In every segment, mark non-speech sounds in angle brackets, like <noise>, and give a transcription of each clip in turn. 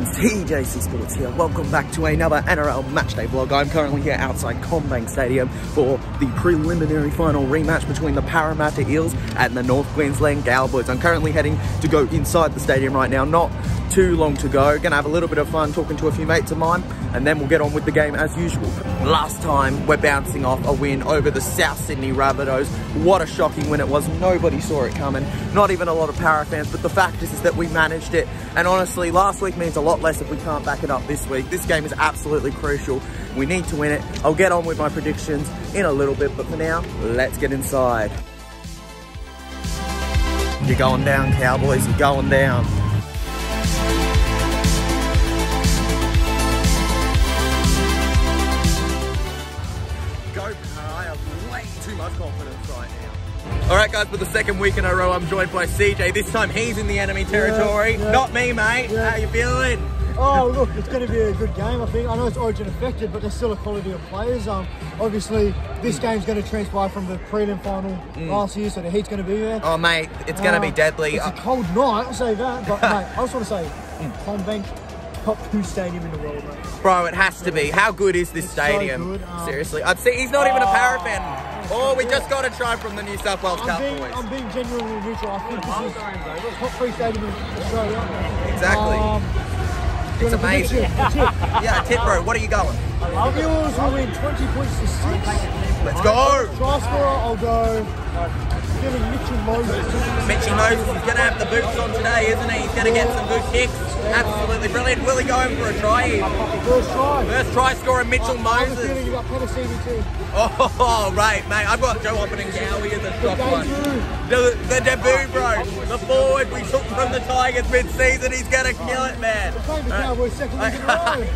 Legends, TJC Sports here. Welcome back to another NRL Matchday vlog. I'm currently here outside CommBank Stadium for the preliminary final rematch between the Parramatta Eels and the North Queensland Cowboys. I'm currently heading to go inside the stadium right now. Not too long to go. Gonna have a little bit of fun talking to a few mates of mine and then we'll get on with the game as usual. Last time we're bouncing off a win over the South Sydney Rabbitohs. What a shocking win it was. Nobody saw it coming. Not even a lot of Para fans, but the fact is, is that we managed it. And honestly, last week means a lot less if we can't back it up this week. This game is absolutely crucial. We need to win it. I'll get on with my predictions in a little bit, but for now, let's get inside. You're going down, Cowboys. You're going down. All right, guys, for the second week in a row, I'm joined by CJ. This time he's in the enemy territory. Yeah, yeah. Not me, mate. Yeah. How you feeling? Oh, look, it's going to be a good game, I think. I know it's origin affected, but there's still a quality of players. Um, Obviously, this game's going to transpire from the prelim final mm. last year, so the heat's going to be there. Oh, mate, it's going to be uh, deadly. It's a cold night, I'll say that. But, <laughs> mate, I just want to say, CommBank, top two stadium in the world, mate. Bro, it has to be. How good is this it's stadium? So um, Seriously. I'd say he's not even a Para fan. Oh, we just got a try from the New South Wales Cowboys. I'm being genuinely neutral. I think this is top three stadium in Australia. Exactly. Um, it's amazing. <laughs> yeah, tip bro, what are you going? Eels will win 20 points to 6. Let's go. Try scorer, I'll go giving Mitchell Moses. Mitchell Moses is going to have the boots on today, isn't he? He's going to get some good kicks. Absolutely brilliant. Will he go in for a try here? First try. First try scorer, Mitchell Moses. I got. Oh, right, mate. I've got Joe Ofahengaue in the top one. The, the debut, bro. The forward we took from the Tigers mid-season. He's going to kill it, man. Uh,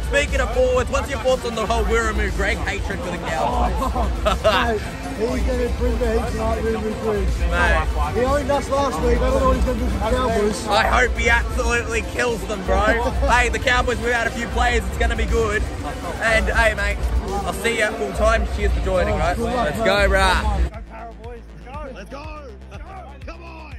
<laughs> Speaking of forwards, what's your thoughts on the whole Wiremu Greig hatred for the Cowboys? <laughs> <laughs> He's going to bring the heat tonight really, really Mate. He owned us last week. I don't know what he's going to do for the Cowboys. I hope he absolutely kills them, bro. <laughs> hey, the Cowboys, we've had a few players. It's going to be good. And, hey, mate, I'll see you at full time. Cheers for joining, oh, right? Luck, Let's mate. go, bro. Let's go. Come on.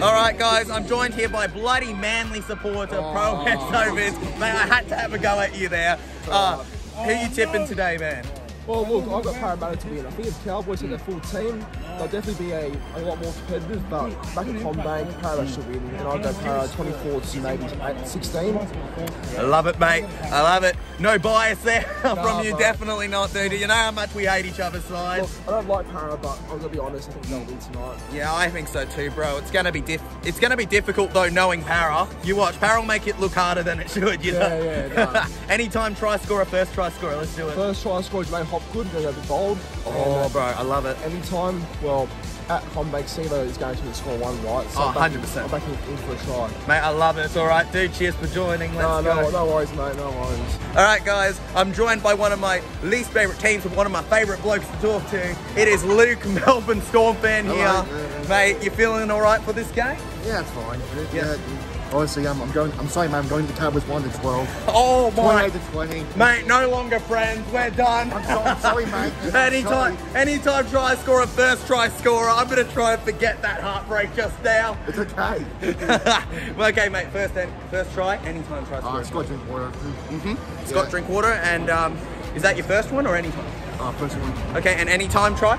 All right, guys, I'm joined here by bloody Manly supporter, oh. Pro West Mate, I had to have a go at you there. Uh, who you tipping today, man? Well, look, I've got Parramatta to win. I think if Cowboys had their full team, they'll definitely be a, a lot more competitive. But back at CommBank, Parramatta should win. And I'll go Parramatta 24 to maybe 16. I love it, mate. I love it. No bias there <laughs> from nah, you. Definitely not, dude. You know how much we hate each other's sides. Look, I don't like Para, but I'm gonna be honest. I think they'll win tonight. Yeah, I think so too, bro. It's gonna be diff. It's gonna be difficult though, knowing Para. You watch, Para will make it look harder than it should. You know. Yeah, yeah. Nah. <laughs> Anytime try score a first try score. Let's do it. First try score, J'maine Hopgood, gonna go the bold. Oh, and, uh, bro, I love it. Anytime, well, at home CommBank, Sivo is going to score one right. So oh, 100%. I'm back in, in, for a try. Mate, I love it. It's all right, dude. Cheers for joining. Let's no, no, go. no worries, mate. No worries. All right, guys. I'm joined by one of my least favourite teams and one of my favourite blokes to talk to. It is Luke, Melbourne Storm fan here. Hello, Mate, you feeling all right for this game? Yeah, it's fine. Yeah. yeah Honestly, I'm, I'm going. I'm sorry, man. I'm going to the Cowboys one to twelve. Oh my! 28 to 20. Mate, no longer friends. We're done. I'm, so, I'm sorry, mate. <laughs> anytime, sorry. anytime try score a first try scorer, I'm gonna try and forget that heartbreak just now. It's okay. <laughs> well, okay, mate. First, then, first try. Anytime try scorer. Uh, Scott Drinkwater. Mm-hmm. Scott yeah. Drinkwater, and um, is that your first one or anytime? Uh, first one. Okay, and anytime try.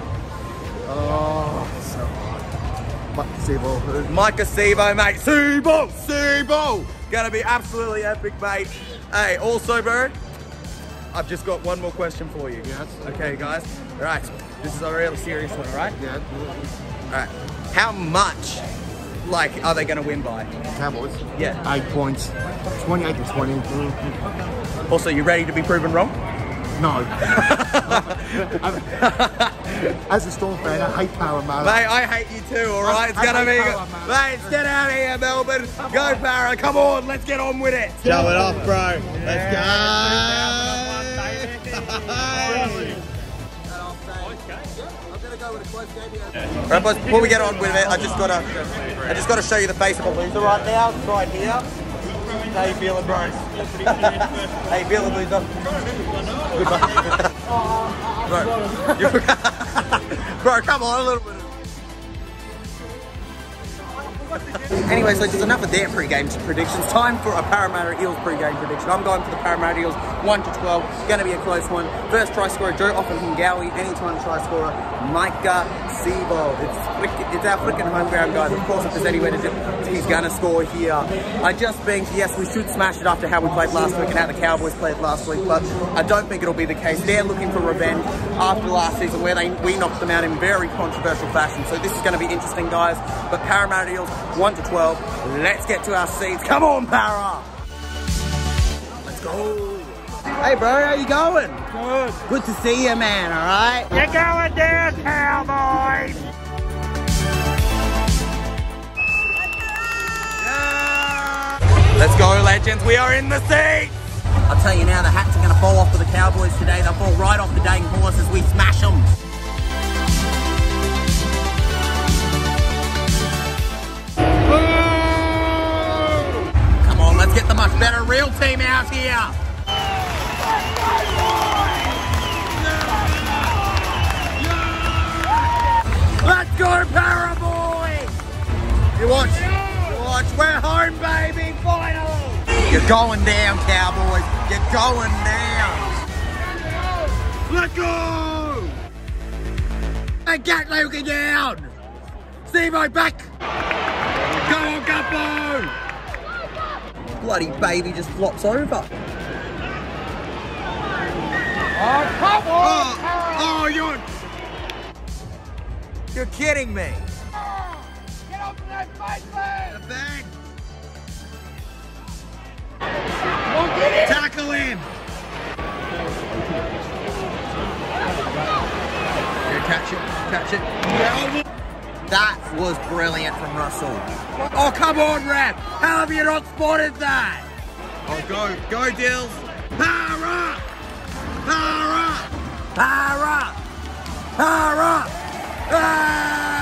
Oh, so Sivo. Maika Sivo, mate. Sivo! Sivo! Gonna be absolutely epic, mate. Hey, also, bro, I've just got one more question for you. Yes. Okay, guys. All right. This is a real serious one, all right? Yeah. All right. How much, like, are they going to win by? Cowboys? Yeah. Eight points. 28 to 20. Also, you ready to be proven wrong? No. <laughs> As a Storm fan, I hate Parramatta. Mate, I hate you too, alright? It's gonna be... Mate, get out of here, Melbourne. Go, Para. Come on, let's get on with it. Show it off, bro. Let's go. Right, boys, before we get on with it, I just gotta, I just gotta show you the face of a loser right now. It's right here. How you feeling, bro? <laughs> How you feeling, loser? Good, bro. <laughs> bro, come on, a little bit. Anyways, so just enough of their pre-game predictions. Time for a Parramatta Eels pre-game prediction. I'm going for the Parramatta Eels 1 to 12. Going to be a close one. First try scorer, Joe Ofahengaue. Anytime try scorer, Maika Sivo. It's, it's our freaking home ground, guys. Of course, if there's anywhere to do, he's to score here. I just think, yes, we should smash it after how we played last week and how the Cowboys played last week, but I don't think it'll be the case. They're looking for revenge after last season where they we knocked them out in very controversial fashion. So this is to be interesting, guys. But Parramatta Eels 1 to 12. Let's get to our seats. Come on, Para! Let's go. Hey, bro, how you going? Good. Good to see you, man, all right? You're going down, Let's go, legends. We are in the seats. I'll tell you now, the hats are going to fall off for the Cowboys today. They'll fall right off the dang horse as we smash them. Come on, let's get the much better real team out here. Let's go, Para Boys! You watch, you watch, we're home, baby! You're going down, Cowboys. You're going down. Let's go! Hey, get Luke down! Steve-O back! Go on, Guppo! Bloody baby just flops over. Oh, oh, oh, you're... You're kidding me. Get off that face, man! The. Tackle him! Here, catch it, catch it. That was brilliant from Russell. Oh, come on, Rap! How have you not spotted that? Oh, go, go, Dills. Para! Para! Para! Para! Ah!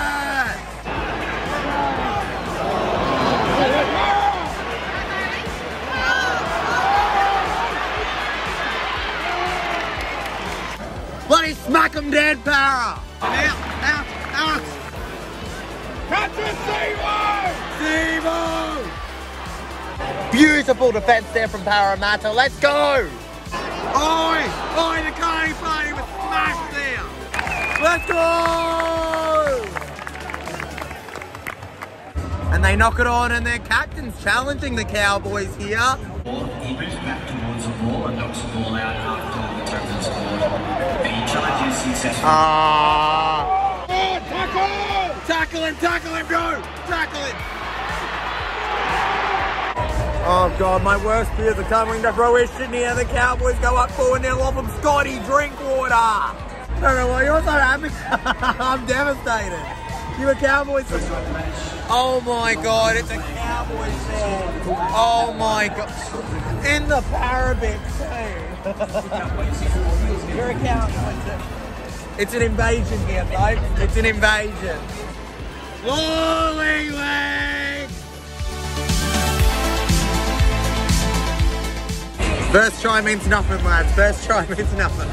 Smack him dead, Para! Out, out, out! Catch it, Seymour! Zevo! Beautiful defense there from Parramatta. Let's go! Oi! Oi, the Carney party was smashed there! Let's go! And they knock it on, and their captain's challenging the Cowboys here. He moves back towards the ball and knocks the ball out after the captain scored. The charge is successful. Ah! Oh, tackle! Tackle him, tackle him, go! Tackle him! Oh god, my worst fears are coming to fruition here. The Cowboys go up 4 0 off of Scotty Drinkwater. I don't know why you're so happy. <laughs> I'm devastated. You a Cowboys fan? Oh my god, it's a Cowboys fan. Oh my god. In the Parabit too. You're a Cowboys fan. It's an invasion here, folks. It's an invasion. Lolly leg! First try means nothing, lads. First try means nothing.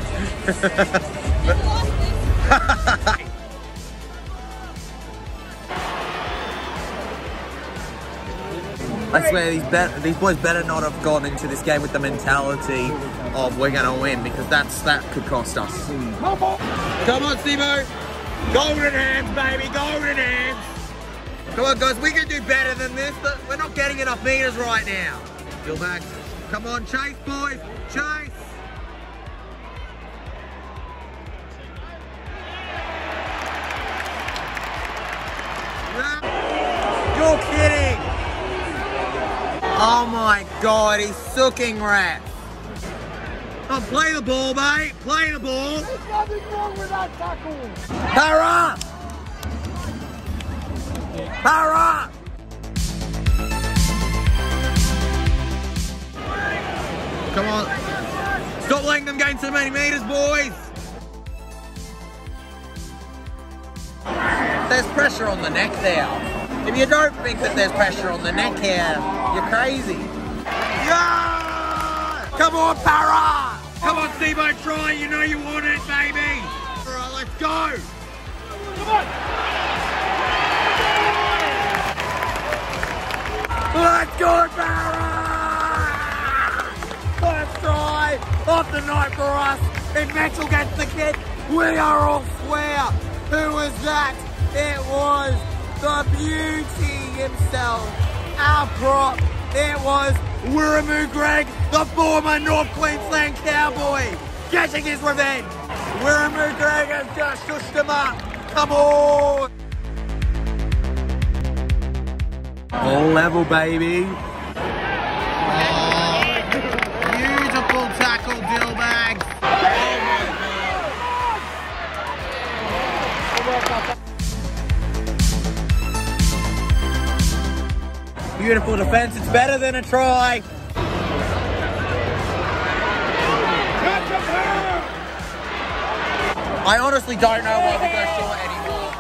<laughs> <laughs> I swear these bet these boys better not have gone into this game with the mentality of we're gonna win because that's that could cost us. Come on, Steve-O! Golden hands, baby, golden hands! Come on, guys, we can do better than this. but We're not getting enough meters right now. Still back. Come on, chase, boys, chase! God, he's sucking rats. Oh, play the ball, mate. Play the ball. There's nothing wrong with that tackle! Para! Para! Come on. Stop letting them gain so many meters, boys. There's pressure on the neck there. If you don't think that there's pressure on the neck here, you're crazy. Yeah! Come on, Para! Come on, Steve-O, try. You know you want it, baby. All right, let's go. good, Barra! First try of the night for us. And Mitchell gets the kick. We are all square. Who was that? It was the beauty himself. Our prop. It was Wiremu Greig, the former North Queensland Cowboy, getting his revenge. Wiremu Greig has just shushed him up. Come on. All level, baby. Beautiful defense. It's better than a try. I honestly don't know why we go short anymore.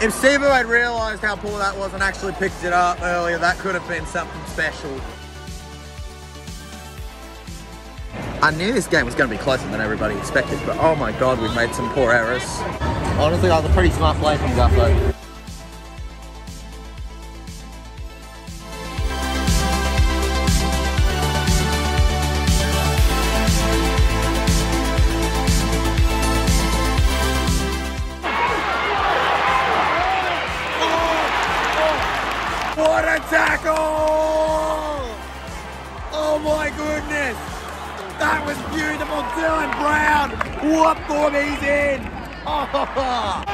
If Steve had realised how poor that was and actually picked it up earlier, that could have been something special. I knew this game was going to be closer than everybody expected, but oh my god, we've made some poor errors. Honestly, that was a pretty smart play from Guffo. What a tackle! Oh my goodness! That was beautiful, Dylan Brown! What form he's in! Oh. <laughs>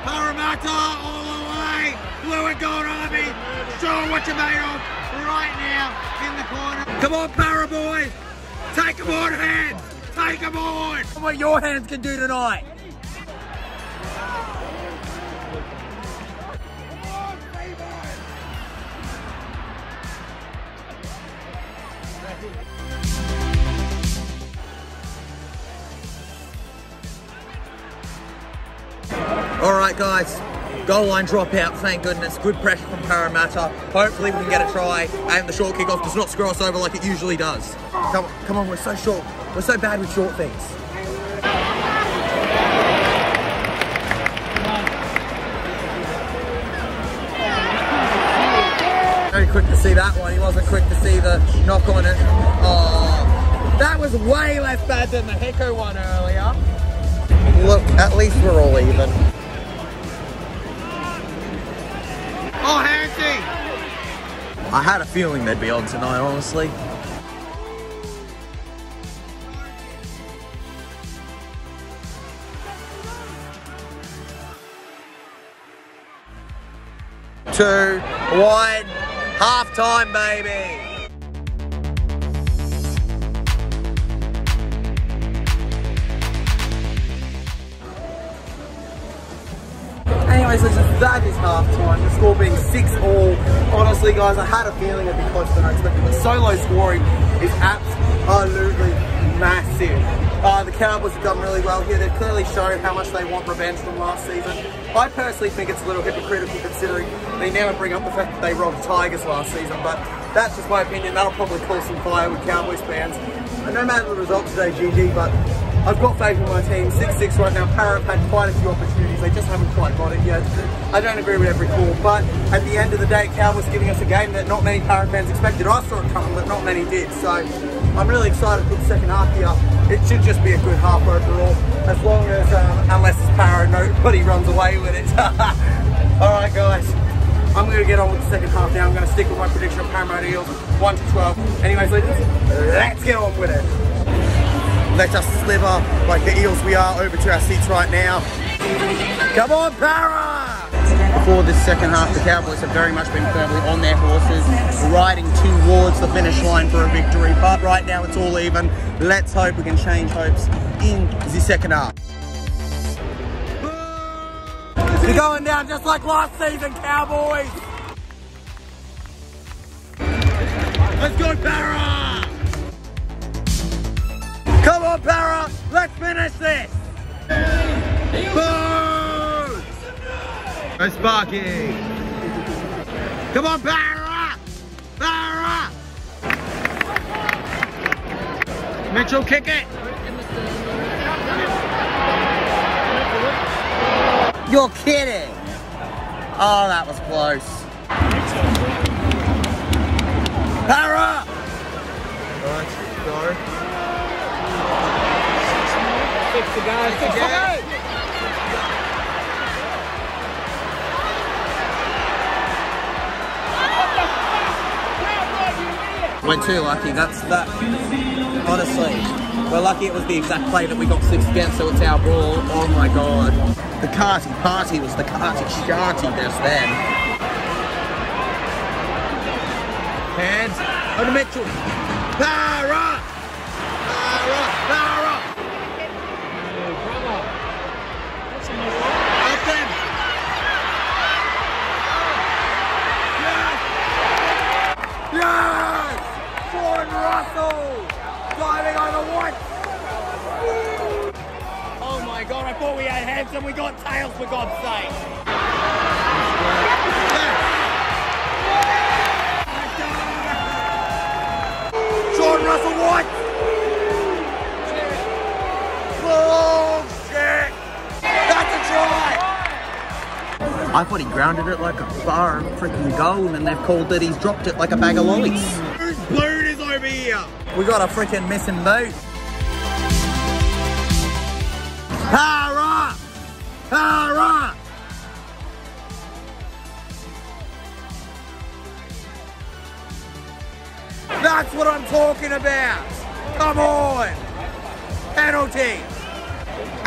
Parramatta all the way! Blue and gold army! Show what you're made of right now in the corner. Come on, Para boys! Take 'em on hands! Take 'em on! What your hands can do tonight! All right, guys. Goal line dropout, thank goodness. Good pressure from Parramatta. Hopefully we can get a try and the short kickoff does not screw us over like it usually does. Come, on, come on, we're so short. We're so bad with short things. Very quick to see that one. He wasn't quick to see the knock on it. Oh, that was way less bad than the Heko one earlier. Look, at least we're all even. I had a feeling they'd be on tonight, honestly. Two, one, half time, baby. Listen, that is half time. The score being 6 all. Honestly, guys, I had a feeling it'd be closer than I expected, but solo scoring is absolutely massive. Uh, the Cowboys have done really well here. They've clearly shown how much they want revenge from last season. I personally think it's a little hypocritical considering they never bring up the fact that they robbed Tigers last season, but that's just my opinion. That'll probably cause some fire with Cowboys fans. And no matter the result today, GG, but I've got faith in my team. 6-6 right now. Para have had quite a few opportunities. They just haven't quite got it yet. I don't agree with every call, but at the end of the day, Cowboys giving us a game that not many Para fans expected. I saw it coming, but not many did. So I'm really excited for the second half here. It should just be a good half overall, as long as, um, unless it's Para, nobody runs away with it. <laughs> All right, guys. I'm going to get on with the second half now. I'm going to stick with my prediction of Parramatta Eels 1 to 12. Anyways, ladies, let's get on with it. Let us sliver like the eels we are over to our seats right now. Come on, Para! Before this second half, the Cowboys have very much been firmly on their horses, riding towards the finish line for a victory. But right now, it's all even. Let's hope we can change hopes in the second half. You're going down just like last season, Cowboys! Let's go, Para! On, Para! Let's finish this! Boom! Go, Sparky! Come on, Para! Para! Mitchell, kick it! You're kidding. Oh, that was close. Para! Six to go. Six to go. We're too lucky. That's that. Honestly, we're lucky it was the exact play that we got six against, so it's our brawl. Oh my god. The Carty party was the Carty sharty just then. Hands on Mitchell. Para! Para! Yes! Sean Russell! Diving over once! Oh my god, I thought we had heads and we got tails for God's sake! Sean Russell White! I thought he grounded it like a bar of freaking gold and they've called that he's dropped it like a bag of lollies. Boot is over here? We got a freaking missing boot. Hara! Hara! That's what I'm talking about! Come on! Penalty!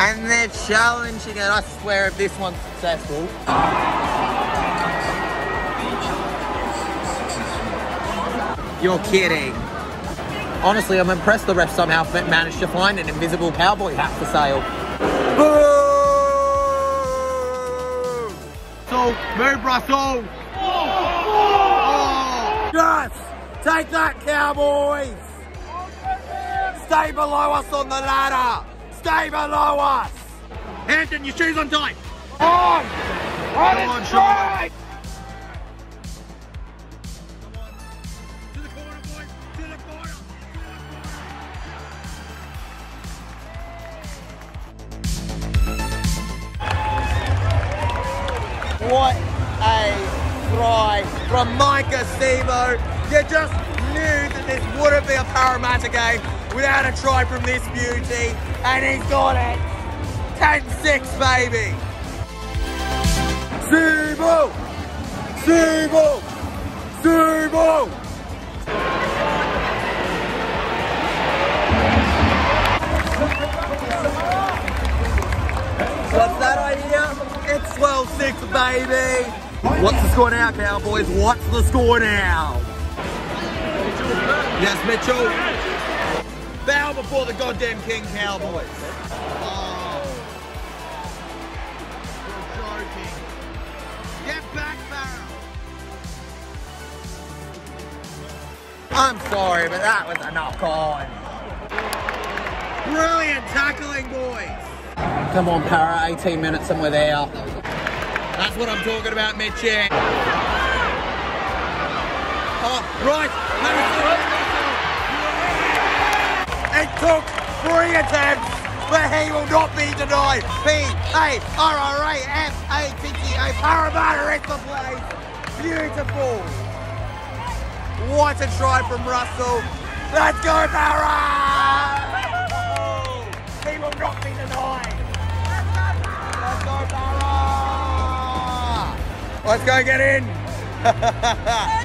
And they're challenging it. I swear if this one's successful. You're kidding. Honestly, I'm impressed the ref somehow managed to find an invisible cowboy hat for sale. Boo! So, move Russell! Oh. Yes! Take that, Cowboys! Stay below us on the ladder! Stay below us! Hampton, your shoes on tight! On! On Come on, strike! To the corner, boys! To the corner! What a try from Maika Sivo. You just knew that this wouldn't be a Parramatta game without a try from this beauty, and he's got it. 10-6, baby. Sivo! Sivo! Sivo! What's that idea? It's 12-6, baby. What's the score now, Cowboys? What's the score now? Yes, Mitchell. Bow before the goddamn King Cowboys. Oh. You're joking. Get back, Barrow. I'm sorry, but that was a knock on. Brilliant tackling, boys. Come on, Para, 18 minutes and we're there. That's what I'm talking about, Mitchie. Oh, right. It took three attempts, but he will not be denied. P-A-R-R-A-F-A-T-T-A. Parramatta is the place. Beautiful. What a try from Russell. Let's go, Para! He will not be denied. Let's go! Let's go get in.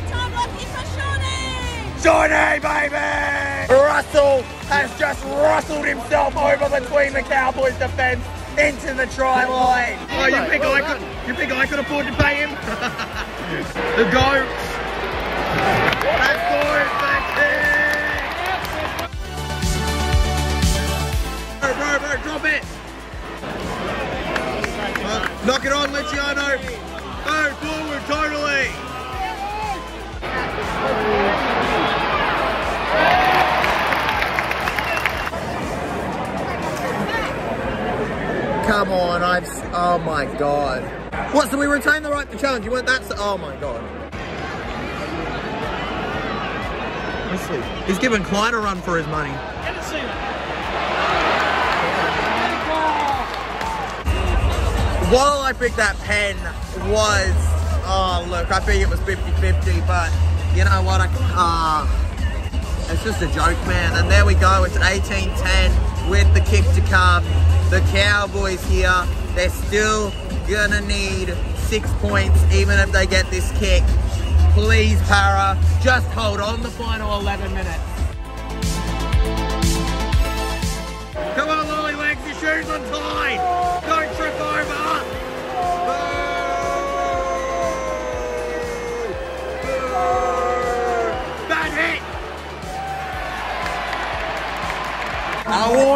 Time lucky for Shawnee! Johnny, baby! Russell has just rustled himself over between the Cowboys defense into the try line. Oh, you think I could? You think I could afford to pay him? <laughs> the goat. Let's go, the drop it. Uh, knock it on, Luciano. Go forward, totally. Come on, I've. Oh my god. What? So we retain the right to challenge? You weren't that. Oh my god. Honestly, he's giving Klein a run for his money. while I think that pen was, oh look, I think it was 50-50, but you know what, I, uh, it's just a joke, man. And there we go, it's 18-10 with the kick to come. The Cowboys here, they're still gonna need six points even if they get this kick. Please, Para, just hold on the final 11 minutes. Come on, Lolly Legs, your shoes untied.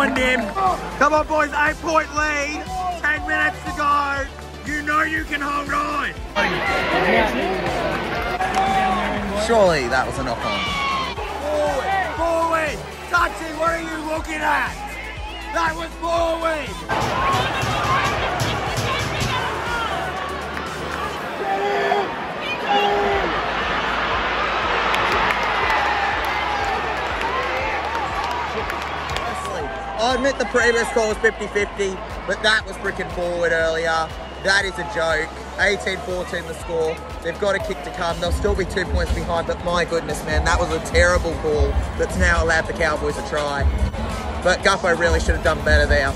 Warned. Come on, boys, eight point lead. Ten minutes to go. You know you can hold on. Surely that was a knock on. Forward, forward. Touchy, what are you looking at? That was forward. I admit the previous call was 50-50, but that was freaking forward earlier. That is a joke. 18-14 the score. They've got a kick to come. They'll still be two points behind, but my goodness, man, that was a terrible call that's now allowed the Cowboys to try. But Guppo really should have done better there.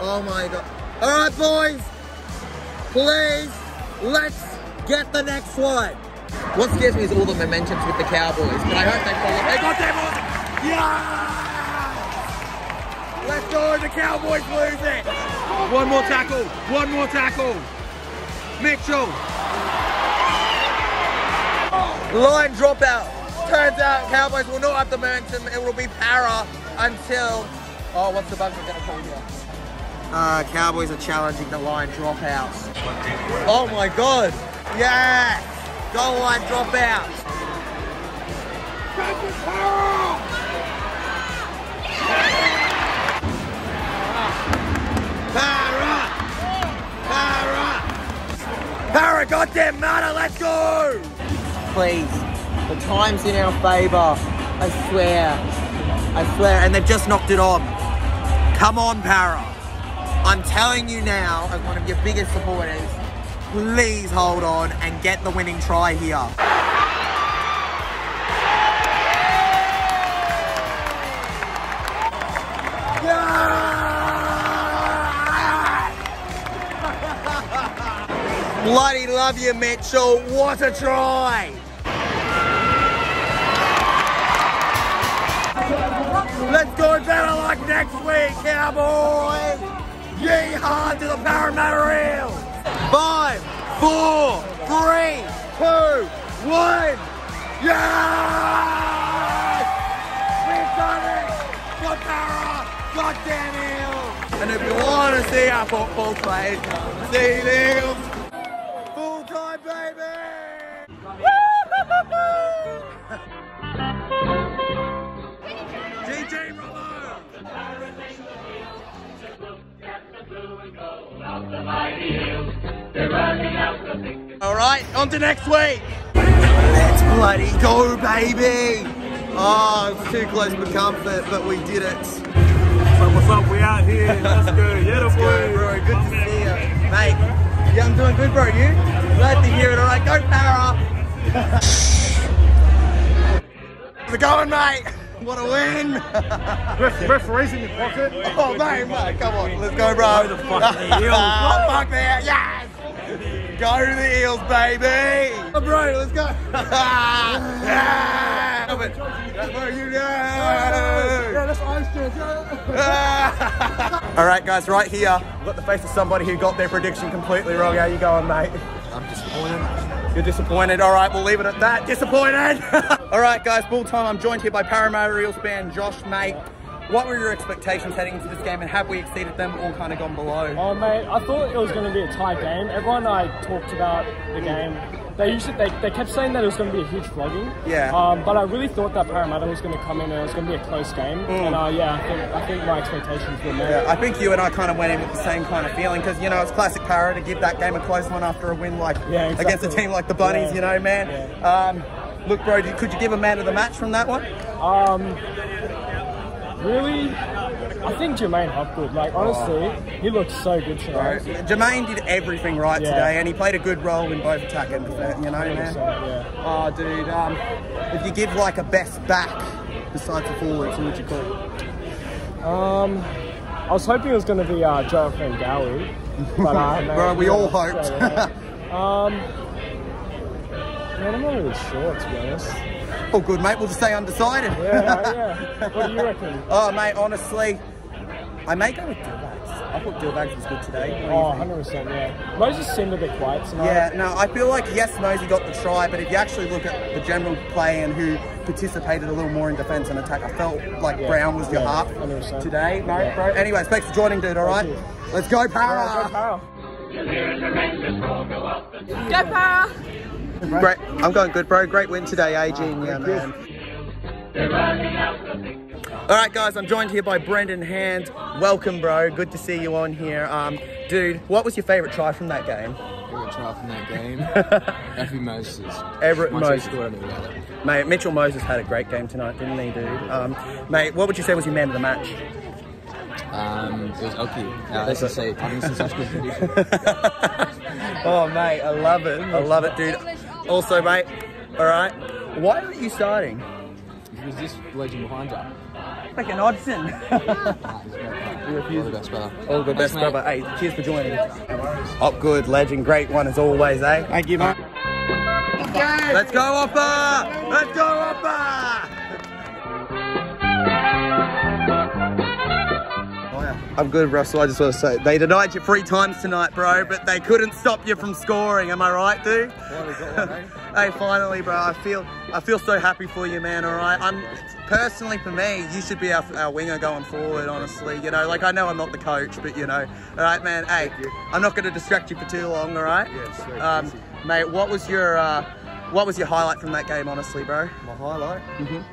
Oh my god. All right, boys. Please, let's get the next one. What scares me is all the momentum with the Cowboys, but I hope they follow. They got them on. Yeah! Let's go. The Cowboys lose it. One more tackle. One more tackle. Mitchell. Line dropout. Turns out Cowboys will not have the momentum. It will be para until. Oh, what's the buzzer going to call here? Uh, Cowboys are challenging the line dropouts. Oh my god! Yeah! Goal line dropouts. Para! Para! Para, goddamn matter, let's go! Please, the time's in our favour. I swear. I swear, and they've just knocked it on. Come on, Para. I'm telling you now, as one of your biggest supporters, please hold on and get the winning try here. Bloody love you, Mitchell. What a try! Let's go better like next week, Cowboys! Yeehaw to the Parramatta Eels! Five, four, three, two, one! Yes! We've done it! For Para! Goddamn Eels! And if you want to see our football played, see the Eels! Full time, baby! GG, <laughs> Robo! All right, on to next week. Let's bloody go, baby. Oh, it's too close for comfort, but we did it. So what's up? We out here. Let's go. Yeah, Let's go, bro. Good to see you. Mate, yeah, I'm doing good, bro. You? Glad to hear it. All right, go, Para. How's it going, mate? What a win. Ref- referees in your pocket. Oh, mate, mate, come on. Let's go, bro. Go the fuck to the Eels. <laughs> oh, fuck that. Yes. Go to the Eels, baby. Oh, bro, let's go. yeah. Love it. That's where you go. Yeah, that's Ice Chance. <laughs> All right, guys, right here, we've got the face of somebody who got their prediction completely wrong. How you going, mate? I'm disappointed. You're disappointed. All right, we'll leave it at that. Disappointed. <laughs> All right, guys, full time. I'm joined here by Parramatta Eels fan Josh, mate. What were your expectations heading into this game, and have we exceeded them or kind of gone below? Oh mate, I thought it was going to be a tight game. Everyone I talked about the game, they usually they, they kept saying that it was going to be a huge flogging. Yeah. Um, but I really thought that Parramatta was going to come in and it was going to be a close game. And uh, yeah, I think I think my expectations were met. Mm. Yeah, I think you and I kind of went in with the same kind of feeling because you know it's classic Para to give that game a close one after a win like Yeah, against a team like the Bunnies, Yeah. you know, man. Um, look, bro, could you give a man of the match from that one? Um, Really, I think J'maine Hopgood. Like honestly, he looks so good Bro, tonight. J'maine did everything right Yeah. today, and he played a good role in both attack and defense. You know, man. Yeah. Oh, dude. Um, if you give like a best back besides the forwards, who would you call? Um, I was hoping it was going to be uh, Jonathan Gowie, but uh, <laughs> no, Bro, we yeah, all hoped. so, um, man, I'm not really sure to be honest. Oh, good, mate. We'll just stay undecided. Yeah, yeah. <laughs> What do you reckon? Oh, mate, honestly, I may go with Dillbags. I thought Dillbags was good today. Oh, What do you oh, think? 100 percent. Yeah. Moses seemed a bit quiet tonight. Yeah, no, I feel like yes, Nosy got the try, but if you actually look at the general play and who participated a little more in defence and attack, I felt like Yeah. Brown was your Yeah, half 100%. today, mate, Yeah. bro. Anyways, thanks for joining, dude. All right, let's go, Alright, go Power. Go Para! Great, I'm going good, bro. Great win today, AG. yeah, man. All right, guys, I'm joined here by Brendan Hands. Welcome, bro. Good to see you on here. Um, dude, what was your favourite try from that game? Favorite try from that game? <laughs> Effie Moses. Everett Once Moses. scored, I knew about it. Mate, Mitchell Moses had a great game tonight, didn't he, dude? Um, mate, what would you say was your man of the match? Um, it was Oki. Uh, SSC. I think it's in such good condition. oh, mate, I love it. I love it, dude. Also, mate, all right, why aren't you starting? Because this legend behind you. Fucking Odson. All <laughs> the best, brother. All the best, brother. Hey, cheers for joining. Up good, legend, great one as always, eh? Thank you, mate. Let's go, Oppa! Let's go, Oppa! I'm good, Russell. I just want to say they denied you three times tonight, bro, but they couldn't stop you from scoring. Am I right, dude? <laughs> hey, finally, bro. I feel I feel so happy for you, man. All right. I'm personally for me, you should be our, our winger going forward. Honestly, you know, like I know I'm not the coach, but you know, all right, man. Hey, I'm not going to distract you for too long. All right. Yes, Um, mate, what was your uh, what was your highlight from that game? Honestly, bro. My highlight? Mhm.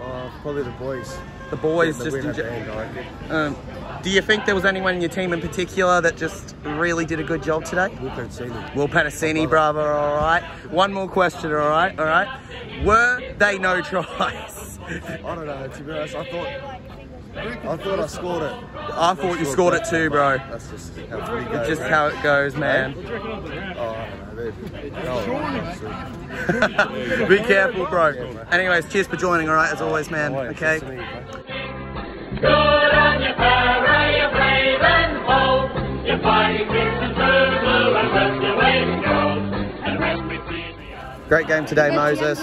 Uh, probably the boys. The boys the just. win in at ge- the end, I reckon. um, do you think there was anyone in your team in particular that just really did a good job today? Will Penisini. Will brother, all right. One more question, all right, all right. Were they no <laughs> tries? I don't know, to be honest, I thought I thought I scored it. I thought you scored it too, bro. That's just how footy goes. Just how it goes, man. Oh, I don't know, dude. Be careful, bro. Anyways, cheers for joining, all right, as always, man. Okay. cheers to me, bro. Good on you, Para, you're brave and bold. You're fighting Dixon Blue and rest your waiting goals. And Great game today, Moses.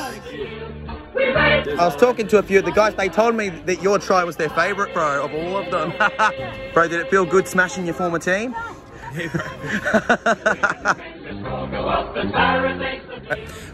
I was talking to a few of the guys. They told me that your try was their favourite, bro, of all of them. <laughs> bro, did it feel good smashing your former team? Go up and Para takes the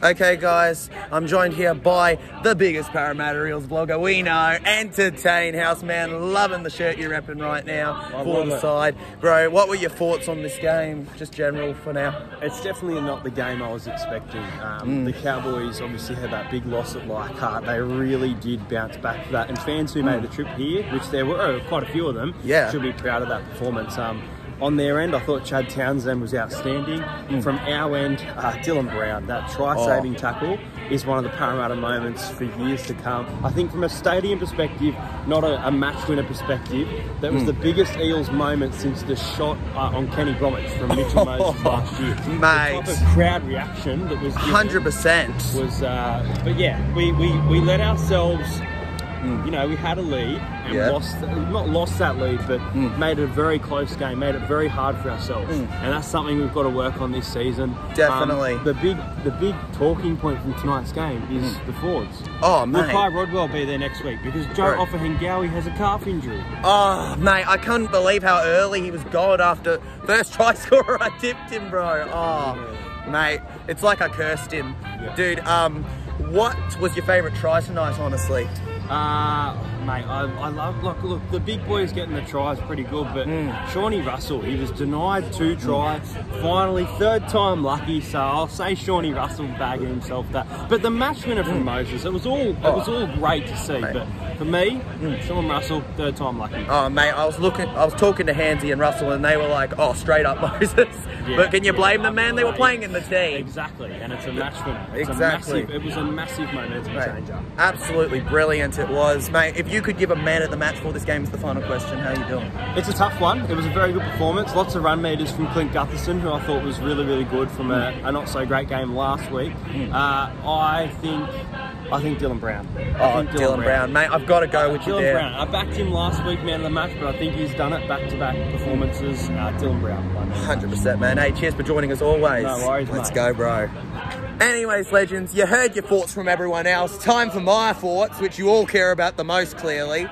Okay, guys, I'm joined here by the biggest Parramatta Eels blogger we know, Entertain House Man. Loving the shirt you're repping right now for the side. Bro, what were your thoughts on this game? Just general for now. It's definitely not the game I was expecting. Um, The Cowboys obviously had that big loss at Leichhardt. They really did bounce back for that. And fans who made the trip here, which there were uh, quite a few of them, Yeah. should be proud of that performance. Um, on their end, I thought Chad Townsend was outstanding. From our end, uh, Dylan Brown, that try-saving tackle is one of the Parramatta moments for years to come. I think from a stadium perspective, not a, a match winner perspective, that was the biggest Eels moment since the shot uh, on Kenny Bromwich from Mitchell <laughs> Moses last year. Mate. The type of crowd reaction that was 100%. was uh, but yeah we, we, we let ourselves you know we had a lead and Yeah. lost not lost that lead but made it a very close game made it very hard for ourselves and that's something we've got to work on this season Definitely. Um, the big the big talking point from tonight's game is the forwards Oh, will mate. Ky Rodwell be there next week because Joe. Ofahengaue has a calf injury Oh, mate, I couldn't believe how early he was gone after first try <laughs> scorer. I tipped him, bro. Oh, mate, it's like I cursed him. Dude, um, what was your favourite try tonight, honestly? Uh, mate, I, I love, look, look, the big boys getting the tries pretty good, but hmm. Shawnee Russell, he was denied two tries, finally, third time lucky, so I'll say Shawnee Russell bagging himself that. But the match winner from hmm. Moses, it was all, it was all great to see, but for me, hmm. Shawn Russell, third time lucky. Oh, mate, I was looking, I was talking to Hansy and Russell, and they were like, "Oh, straight up <laughs> Moses." Yeah. But can you blame the man? They were playing in the team. Exactly, and it's a match winner. It's Exactly. Massive, it was a massive momentum Mate, changer. absolutely brilliant it was, mate. If you could give a man of the match for this game, is the final question. How are you doing? It's a tough one. It was a very good performance. Lots of run meters from Clint Gutherson, who I thought was really, really good from a, a not so great game last week. Hmm. Uh, I think, I think Dylan Brown. I Oh, think Dylan, Brown, mate. I've got to go with you Dylan there. Brown. I backed him last week, man of the match, but I think he's done it back-to-back performances. Uh, Dylan Brown. Hundred percent, man. Hey, cheers for joining us always. No worries, Let's mate. go, bro. Anyways, legends, you heard your thoughts from everyone else. Time for my thoughts, which you all care about the most clearly.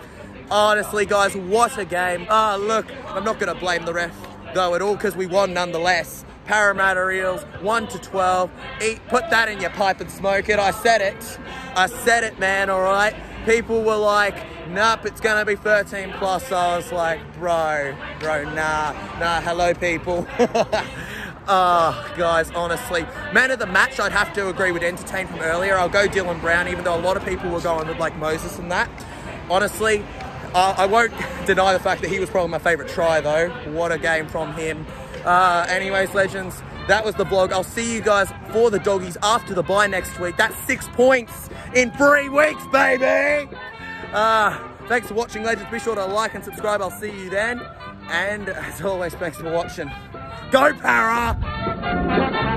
Honestly, guys, what a game. Ah, look, I'm not going to blame the ref, though, at all, because we won nonetheless. Parramatta Eels, 1 to 12. Eat, put that in your pipe and smoke it. I said it. I said it, man, all right? People were like, nope, it's going to be 13 plus. I was like, bro, bro, nah, nah, hello, people. oh, <laughs> guys, honestly, man of the match, I'd have to agree with Entertain from earlier. I'll go Dylan Brown, even though a lot of people were going with like Moses and that. Honestly, uh, I won't <laughs> deny the fact that he was probably my favourite try, though. What a game from him. Uh, anyways, legends, that was the vlog. I'll see you guys for the doggies after the bye next week. That's six points in three weeks, baby. Uh, thanks for watching, legends. Be sure to like and subscribe. I'll see you then. And as always, thanks for watching. Go Parra!